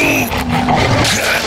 Ugh.